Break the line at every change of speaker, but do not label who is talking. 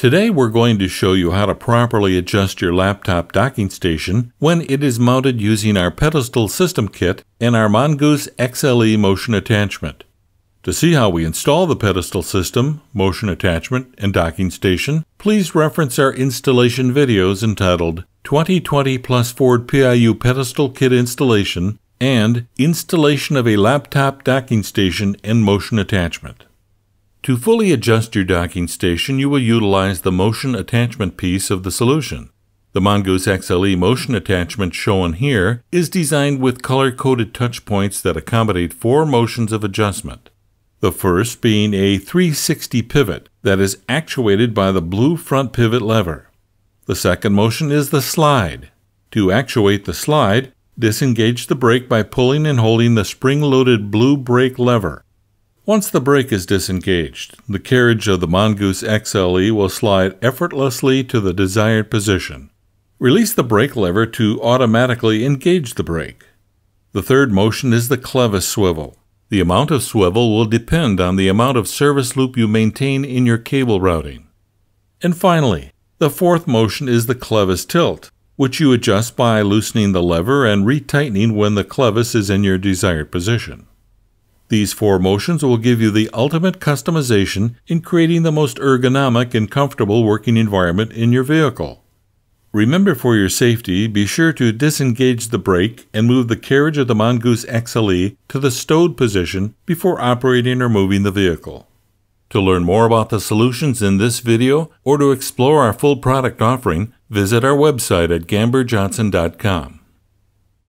Today we're going to show you how to properly adjust your laptop docking station when it is mounted using our pedestal system kit and our Mongoose XLE motion attachment. To see how we install the pedestal system, motion attachment, and docking station, please reference our installation videos entitled 2020 Plus Ford PIU Pedestal Kit Installation and Installation of a Laptop Docking Station and Motion Attachment. To fully adjust your docking station, you will utilize the motion attachment piece of the solution. The Mongoose XLE motion attachment shown here is designed with color-coded touch points that accommodate four motions of adjustment. The first being a 360 pivot that is actuated by the blue front pivot lever. The second motion is the slide. To actuate the slide, disengage the brake by pulling and holding the spring-loaded blue brake lever. Once the brake is disengaged, the carriage of the Mongoose XLE will slide effortlessly to the desired position. Release the brake lever to automatically engage the brake. The third motion is the clevis swivel. The amount of swivel will depend on the amount of service loop you maintain in your cable routing. And finally, the fourth motion is the clevis tilt, which you adjust by loosening the lever and retightening when the clevis is in your desired position. These four motions will give you the ultimate customization in creating the most ergonomic and comfortable working environment in your vehicle. Remember for your safety, be sure to disengage the brake and move the carriage of the Mongoose XLE to the stowed position before operating or moving the vehicle. To learn more about the solutions in this video or to explore our full product offering, visit our website at gamberjohnson.com.